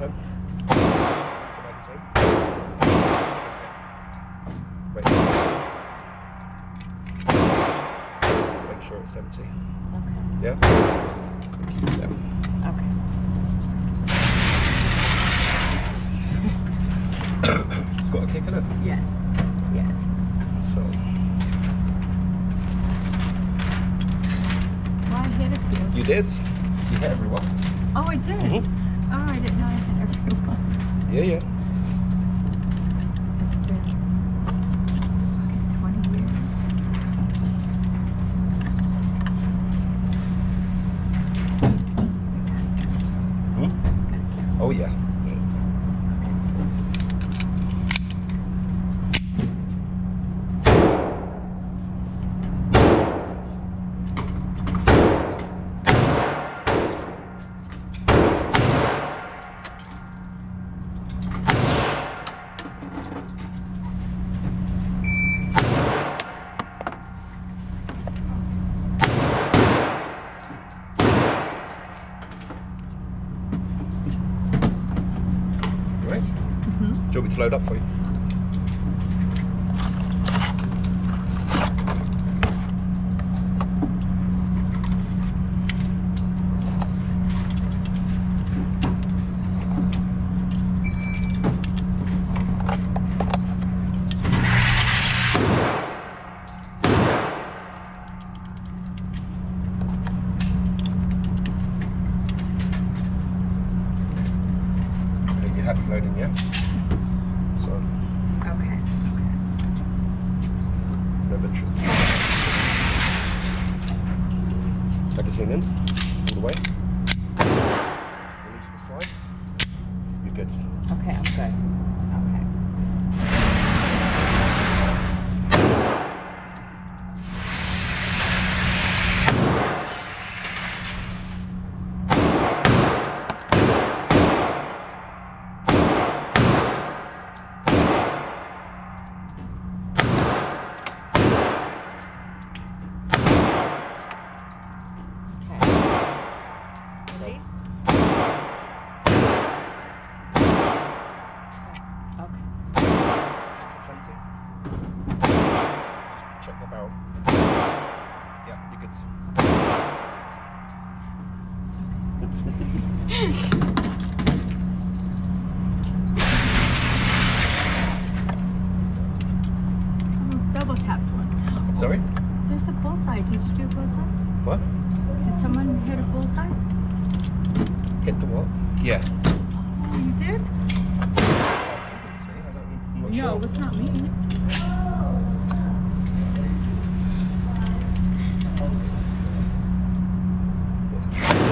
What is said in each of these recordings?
10. Make sure it's empty. Okay. Yeah? yeah. Okay. it's got kick So. Hit a few. You did? You hit everyone. Oh, I did? Mm -hmm. Yeah, yeah. It's been fucking 20 years. Hmm? It's gonna count. Oh, yeah. You ready? Mhm. Do you want me to load up for you? Loading, yeah? So, Okay. Remember to magazine in all the way. Release the. You're good. Okay, I'm good. Did you do a bullseye? What? Did someone hit a bullseye? Hit the what? Yeah. Oh, you did? I'm not No, sure. it's not me. Do I shoot again, babe? Hmm? You can keep shooting. I don't have to go every time. Keep shooting.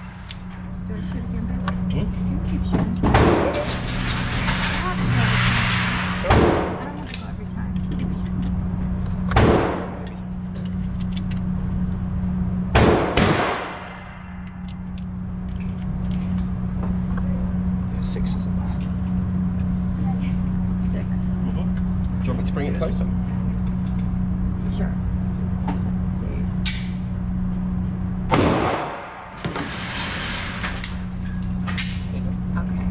Yeah, six is enough. Six. Mm-hmm. Do you want me to bring it closer? Sure. Let's see. There you go. Okay.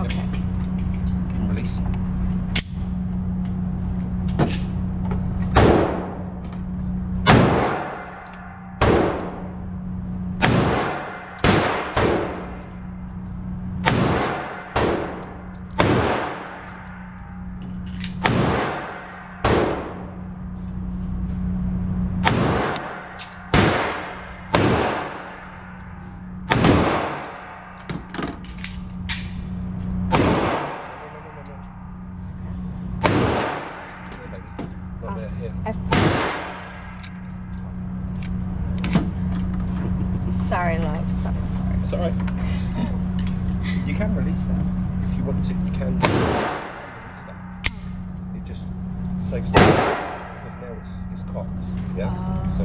Okay. And release. here. I sorry, love. Sorry, alright. You can release that. If you want to, you can, you can release that. It just saves time. Because now it's, it's cocked. Yeah? Oh. So.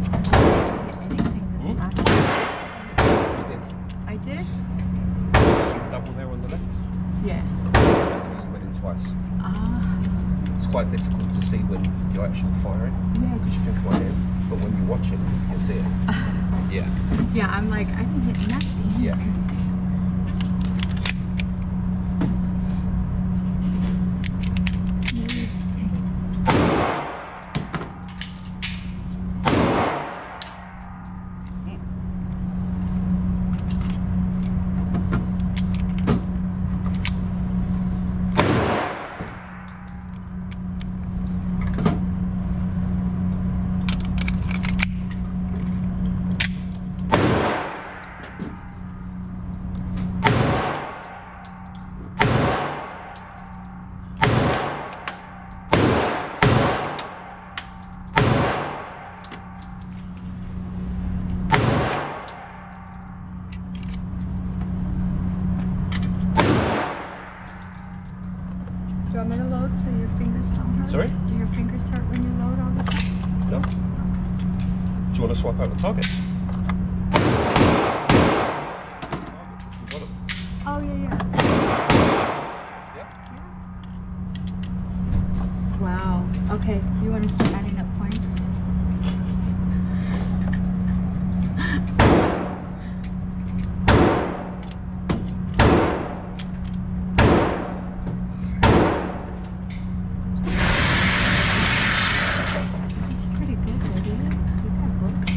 Anything this last time. You did. I did? See the double there on the left? Yes. That's where you went in twice. Ah, It's quite difficult to see when you're actually firing because yes. you think one in, but when you watch it, you'll see it. Yeah. Yeah, I'm like, I didn't hit nothing. Yeah. Do you want me to load so your fingers don't hurt? Sorry? Do your fingers hurt when you load all the time? No? Swap out the target? You got it. Oh, yeah, yeah. Yeah. Wow. Okay, you want to start adding up points? It's pretty good, Lydia. You got books.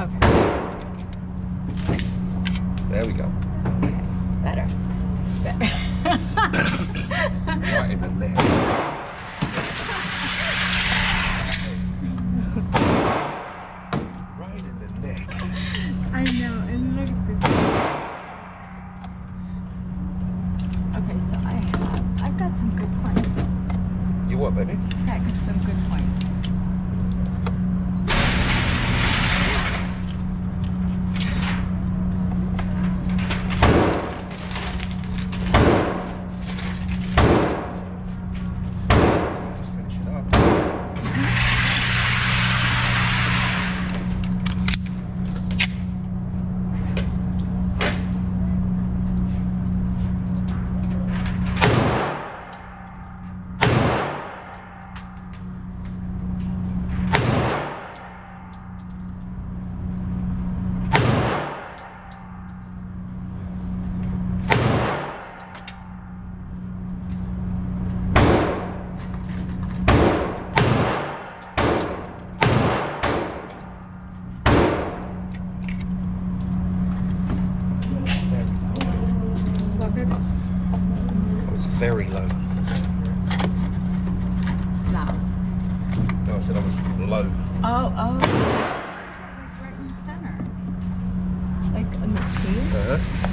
Okay. There we go. Better. Better. Right in the neck. right in the neck. I know, and look at the. Okay, so I have, I've got some good points. You what, baby? I got some good points. Just finish it up. There we go. Baby? Was very low. Loud. No, I said I was low. Oh, oh. Like right in the center. Like in the cave? Uh-huh.